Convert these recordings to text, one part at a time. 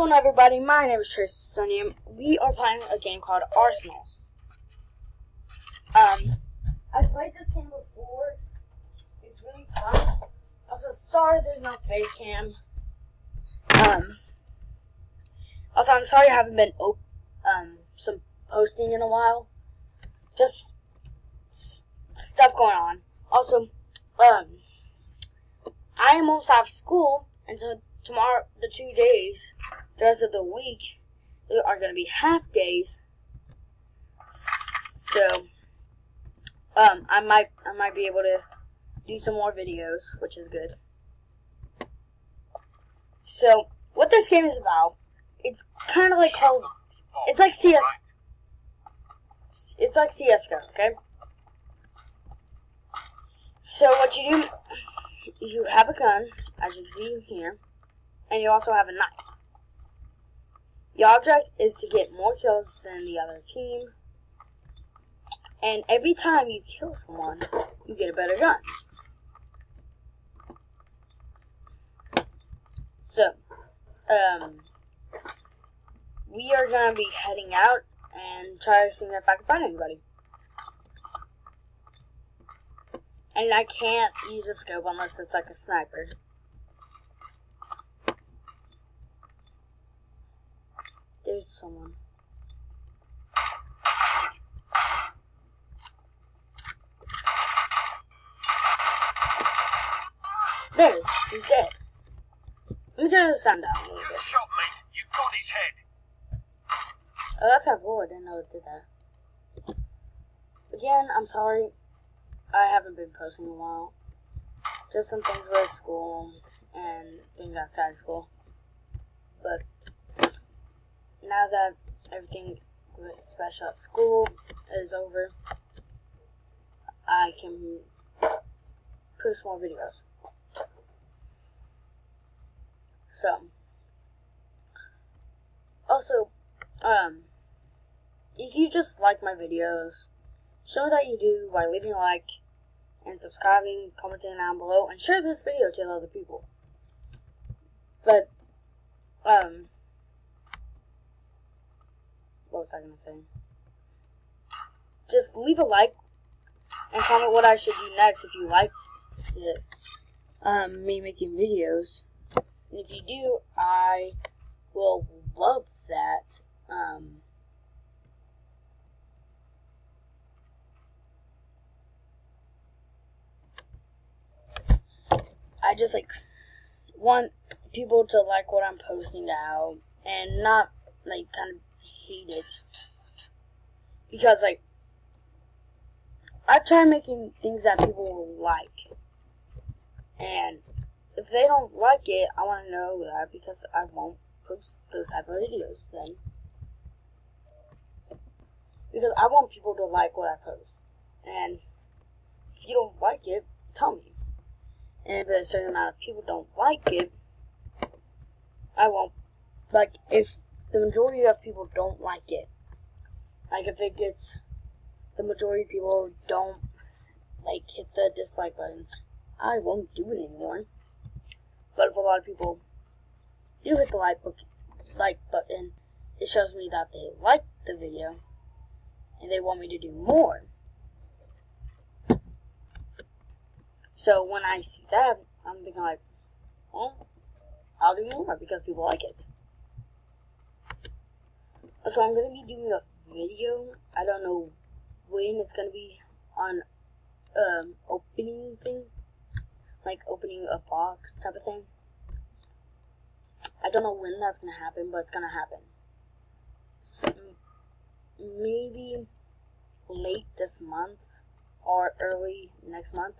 going on, everybody? My name is Tracesoneum. We are playing a game called Arsenals. Um, I played this game before. It's really fun. Also, sorry there's no face cam. Um, also, I'm sorry I haven't been um some posting in a while. Just stuff going on. Also, um, I am almost out of school, and so tomorrow, the two days, the rest of the week, are going to be half days. So, um, I might, I might be able to do some more videos, which is good. So, what this game is about, it's kind of like called, it's like CS, it's like CS:GO, okay? So what you do is you have a gun, as you see here, and you also have a knife. The object is to get more kills than the other team, and every time you kill someone, you get a better gun. So, um, we are gonna be heading out and try to see if I can find anybody. And I can't use a scope unless it's like a sniper. There's someone. There, he's dead. Let me turn the sound down a little bit. shot, mate. You got his head. Oh, that's our boy. I didn't know it did that. Again, I'm sorry. I haven't been posting in a while. Just some things with school and things outside of school. But now that everything special at school is over, I can post more videos. So, also, um, if you just like my videos, show that you do by leaving a like and subscribing, commenting down below, and share this video to other people. But, um, what was I gonna say? Just leave a like and comment what I should do next if you like. Um, me making videos. And if you do, I will love that. Um, I just like want people to like what I'm posting out and not like kind of hate it because like I try making things that people will like. And if they don't like it I want to know that because I won't post those type of videos then. Because I want people to like what I post. And if you don't like it tell me. And if a certain amount of people don't like it, I won't. Like, if the majority of people don't like it, like if it gets, the majority of people don't, like, hit the dislike button, I won't do it anymore. But if a lot of people do hit the like, bu- like button, it shows me that they like the video, and they want me to do more. So when I see that, I'm thinking like, well, I'll do more because people like it. So I'm gonna be doing a video. I don't know when it's gonna be on um opening thing, like opening a box type of thing. I don't know when that's gonna happen, but it's gonna happen. So, maybe late this month or early next month.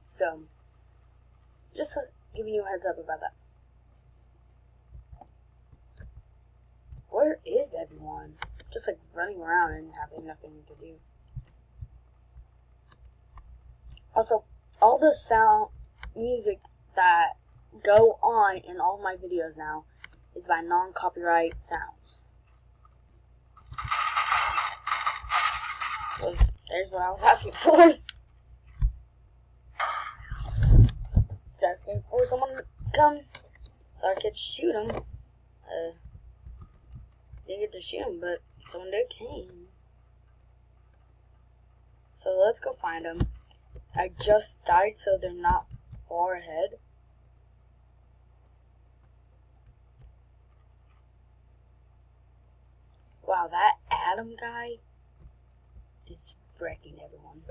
So, just giving you a heads up about that. Where is everyone? Just like running around and having nothing to do. Also, all the sound music that go on in all my videos now is by non-copyright sounds. So, there's what I was asking for. Just asking for someone to come so I could shoot him. Uh, didn't get to shoot him, but someone did came. So let's go find him. I just died, so they're not far ahead. Wow, that Adam guy is wrecking everyone.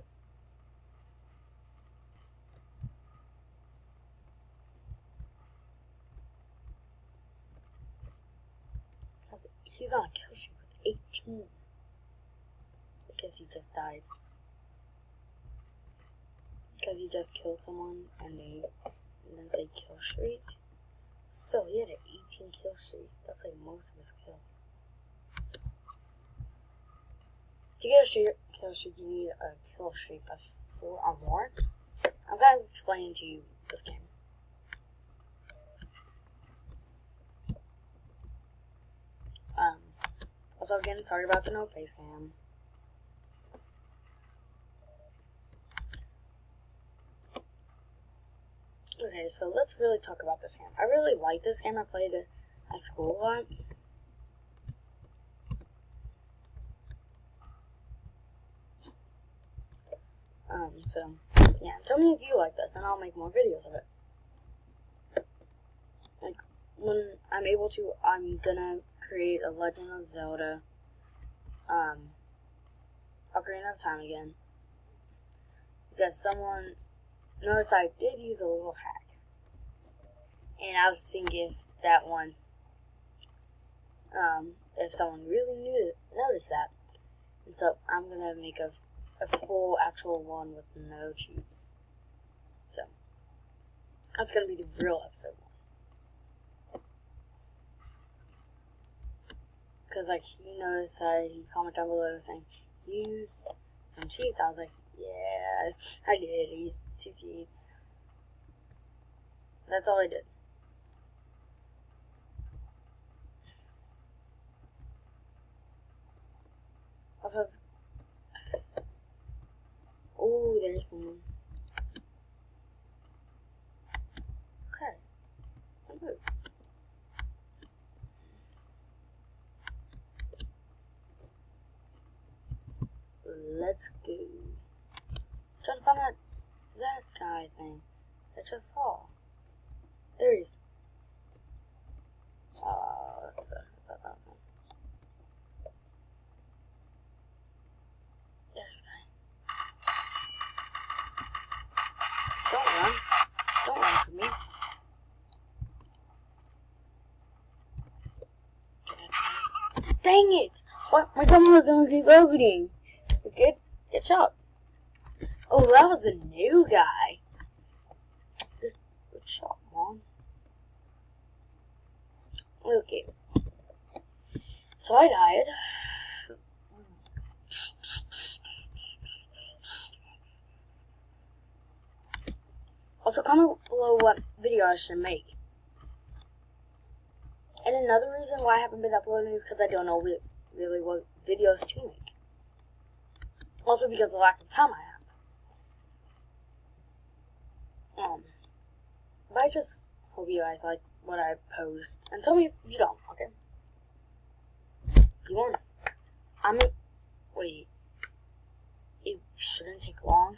He's on a kill streak with 18. Because he just died. Because he just killed someone and they and then say kill streak. So he had an 18 kill streak. That's like most of his kills. To get a streak, kill streak, you need a kill streak of four or more. I'm gonna explain to you this game. Um, also again, sorry about the no face cam. Okay, so let's really talk about this game. I really like this game. I played it at school a lot. Um, so, yeah, tell me if you like this, and I'll make more videos of it. Like, when I'm able to, I'm gonna create a Legend of Zelda, um, Ocarina of Time again. Because someone noticed I did use a little hack. And I was thinking if that one, um, if someone really knew noticed that. And so I'm gonna make a a full actual one with no cheats. So that's gonna be the real episode one. Cause like he noticed that he commented down below saying use some cheats. I was like, yeah, I did. I used two cheats. That's all I did. Also, Oh, there's someone. Okay. I'm good. Let's go. Trying to find that that guy thing I just saw. There he is. Ah, oh, that sucks about that one. There's guy. Don't run. Don't run from me. Dang it! What? My camera was gonna keep opening. You're good? Get shot. Oh, that was the new guy. Good, good shot, Mom. Okay. So I died. Also, comment below what video I should make. And another reason why I haven't been uploading is because I don't know really what videos to make. Also because of the lack of time I have. Um, but I just hope you guys like what I post. And tell me if you don't, okay? You won't. I'm. Wait. It shouldn't take long.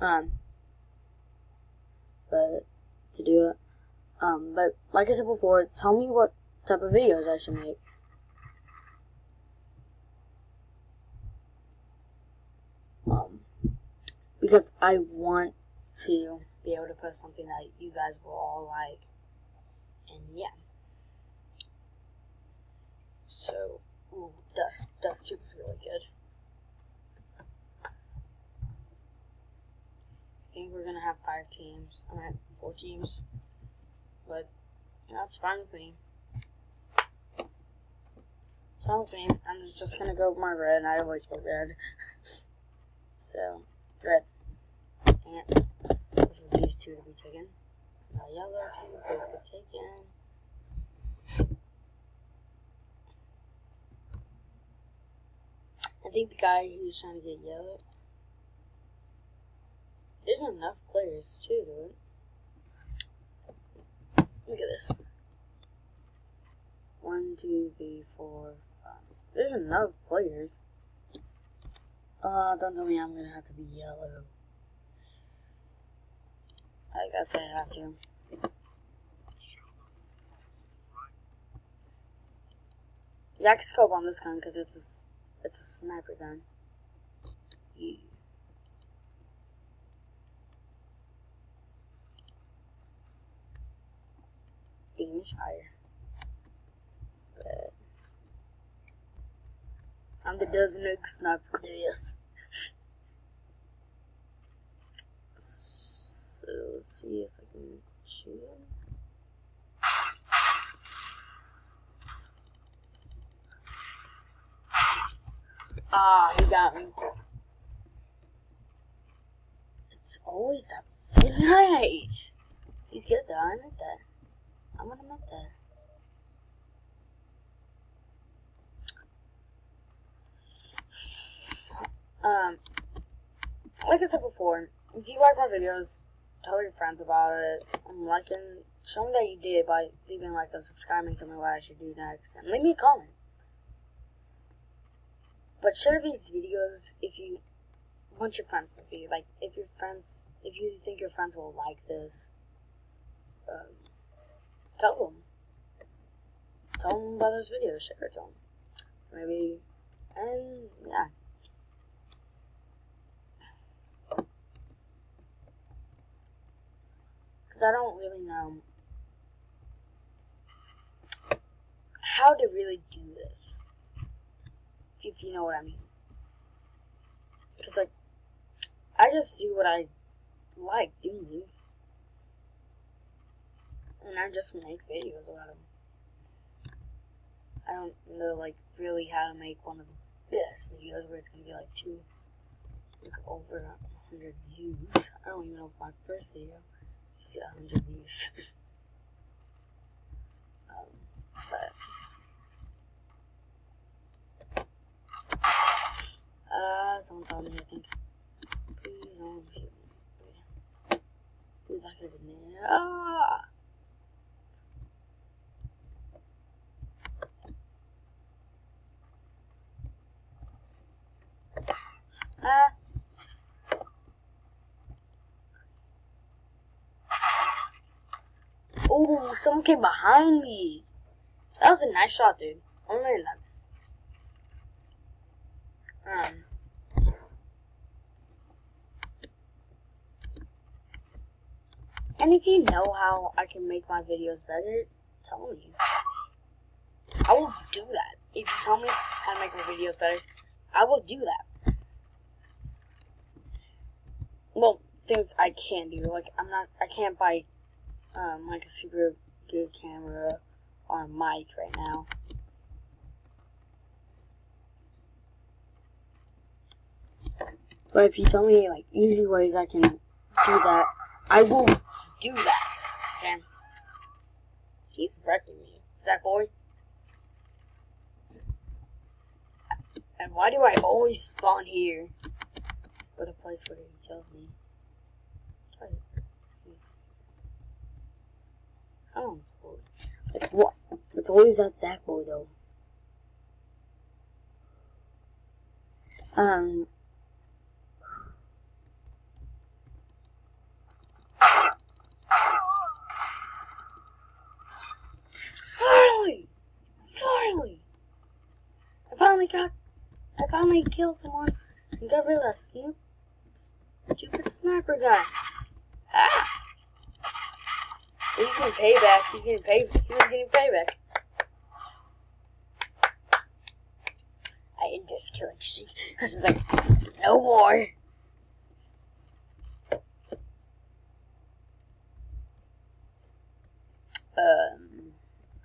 Um but to do it. Um, but like I said before, tell me what type of videos I should make. Um, because I want to be able to post something that you guys will all like. And yeah. So, ooh, Dust, Dust 2 is really good. I think we're gonna have five teams. I'm mean, four teams. But, you know, fine with me. It's fine with me. I'm just gonna go with my red. I always go red. so, red. For these two to be taken. Now, yellow two, please get taken. I think the guy who's trying to get yellow there's enough players too, dude. Look at this. One, two, three, four, five. There's enough players. Uh, don't tell me I'm gonna have to be yellow. I guess I have to. Yeah, I can scope on this gun because it's a, it's a sniper gun. Yeah. Higher. But I'm the dozen sniper class. So let's see if I can shoot him. Ah, he got me. It's always that guy. He's good though. I admit that. I'm gonna admit that. Um, like I said before, if you like my videos, tell your friends about it. And show me that you did by leaving like and subscribing to me what I should do next, and leave me a comment. But share these videos if you want your friends to see. Like if your friends, if you think your friends will like this, um, tell them. Tell them about this video. Share it to them. Maybe, and yeah. Because I don't really know how to really do this if you know what I mean. Because, like, I just do what I like doing. And I just make videos about them. I don't know, like, really how to make one of the best videos where it's to be, like, two, like, over a 100 views. I don't even know if my first video is a 100 views. um, but. Uh, on me, I think. Please don't shoot me. There. Ah! Oh, someone came behind me. That was a nice shot, dude. I'm really that. Um. And if you know how I can make my videos better, tell me. I will do that. If you tell me how to make my videos better, I will do that. Well, things I can do. Like, I'm not, I can't buy, um, like a super good camera or mic right now. But if you tell me like easy ways I can do that, I will do that. Okay. He's wrecking me. Is that boy? And why do I always spawn here? Or the place where he kills me. Try to see. Someone's boy. What? It's always that Zach boy though. Um Finally! Finally! I finally got. I finally killed someone and got rid of that snoop, stupid sniper guy. He's getting payback. He's getting pay. He was getting payback. I end this killing streak. I was like, no more. Um,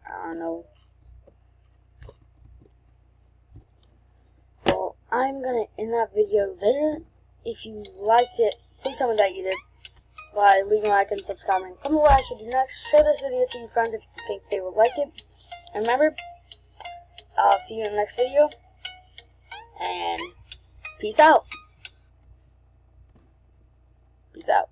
I don't know. Well, I'm gonna end that video there. If you liked it, please tell me that you did by leaving a like and subscribing. Comment what I should do next. Share this video to your friends if you think they would like it. And remember, I'll see you in the next video. And peace out. Peace out.